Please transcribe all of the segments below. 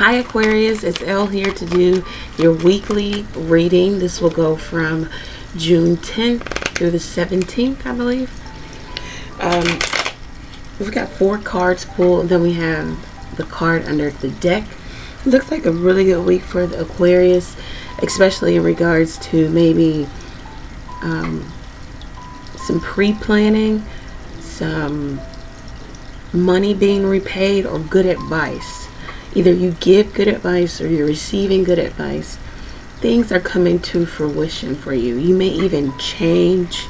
Hi Aquarius, it's Elle here to do your weekly reading. This will go from June 10th through the 17th, I believe. Um, we've got four cards pulled, then we have the card under the deck. It looks like a really good week for the Aquarius, especially in regards to maybe um, some pre-planning, some money being repaid, or good advice. Either you give good advice or you're receiving good advice. Things are coming to fruition for you. You may even change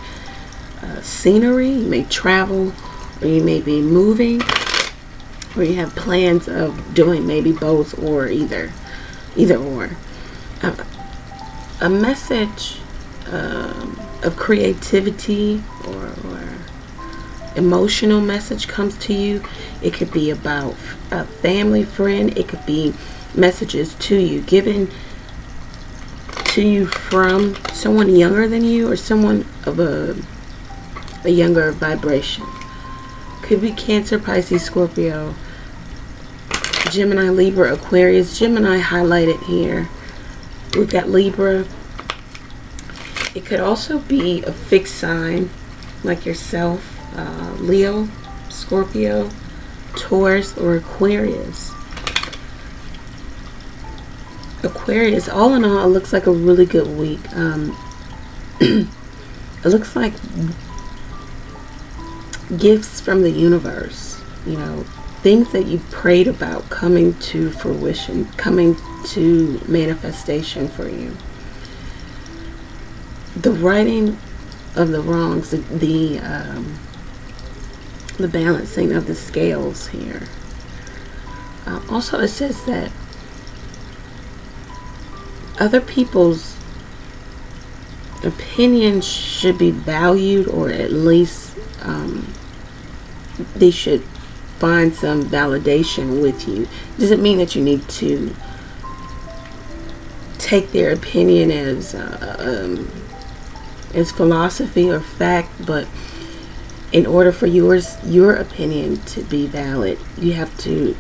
uh, scenery, you may travel, or you may be moving, or you have plans of doing maybe both or either, either or. A message um, of creativity or, or emotional message comes to you. It could be about a family friend. It could be messages to you given to you from someone younger than you or someone of a, a younger vibration. Could be Cancer, Pisces, Scorpio, Gemini, Libra, Aquarius. Gemini highlighted here. We've got Libra. It could also be a fixed sign like yourself uh, Leo, Scorpio, Taurus, or Aquarius. Aquarius, all in all, it looks like a really good week. Um, it looks like gifts from the universe, you know, things that you've prayed about coming to fruition, coming to manifestation for you. The righting of the wrongs, the, the um, the balancing of the scales here. Uh, also, it says that other people's opinions should be valued or at least um, they should find some validation with you. Doesn't mean that you need to take their opinion as uh, um, as philosophy or fact, but in order for yours your opinion to be valid you have to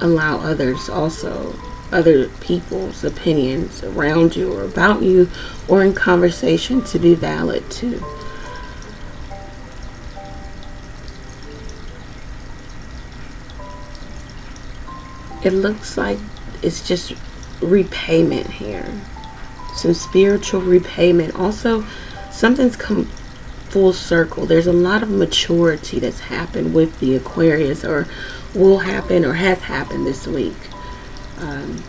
allow others also other people's opinions around you or about you or in conversation to be valid too. It looks like it's just repayment here. Some spiritual repayment. Also something's come full circle. There's a lot of maturity that's happened with the Aquarius or will happen or has happened this week. Um,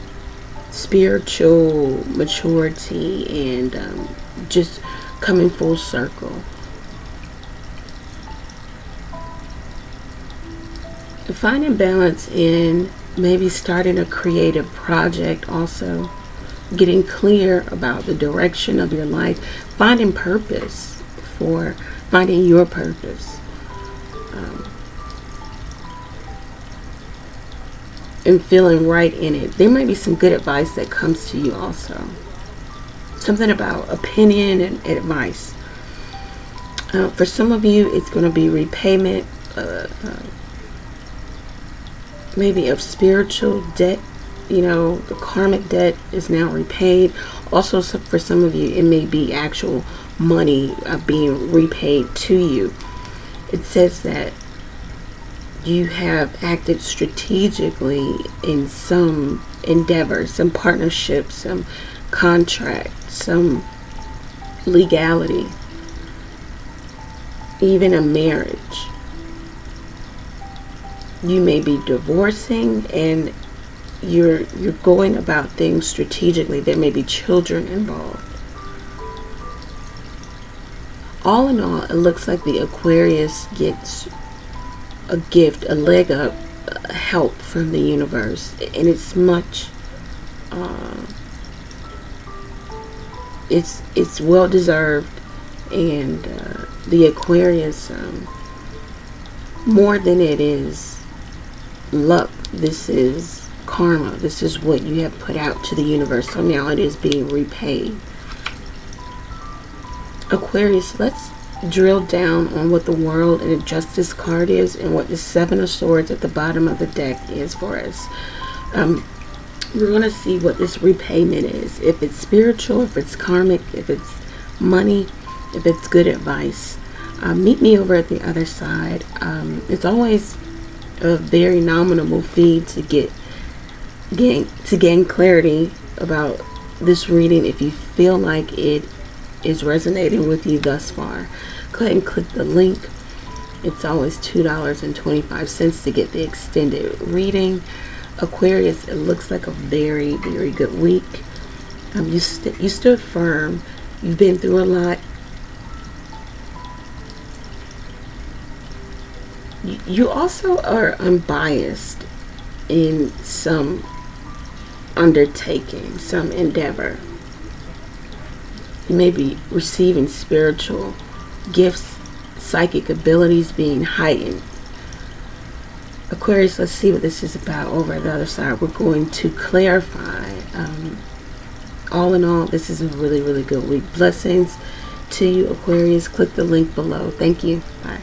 spiritual maturity and um, just coming full circle. Finding balance in maybe starting a creative project also getting clear about the direction of your life finding purpose for finding your purpose. Um, and feeling right in it. There might be some good advice that comes to you also. Something about opinion and advice. Uh, for some of you, it's going to be repayment, uh, uh, maybe of spiritual debt. You know, the karmic debt is now repaid. Also, for some of you, it may be actual money uh, being repaid to you. It says that you have acted strategically in some endeavor, some partnership, some contract, some legality, even a marriage. You may be divorcing and you're you're going about things strategically. There may be children involved all in all, it looks like the Aquarius gets a gift, a leg up, help from the universe, and it's much. Uh, it's it's well deserved, and uh, the Aquarius, um, more than it is luck, this is karma. This is what you have put out to the universe. So now it is being repaid. Aquarius, let's drill down on what the world and the justice card is and what the seven of swords at the bottom of the deck is for us. Um, we're going to see what this repayment is. If it's spiritual, if it's karmic, if it's money, if it's good advice. Um, meet me over at the other side. Um, it's always a very nominal fee to get gain to gain clarity about this reading if you feel like it is resonating with you thus far go ahead and click the link. It's always $2.25 to get the extended reading. Aquarius it looks like a very very good week. Um, you, st you stood firm. You've been through a lot. You also are unbiased in some undertaking, some endeavor. You may be receiving spiritual gifts, psychic abilities being heightened. Aquarius, let's see what this is about over at the other side. We're going to clarify. Um, all in all, this is a really, really good week. Blessings to you, Aquarius. Click the link below. Thank you. Bye.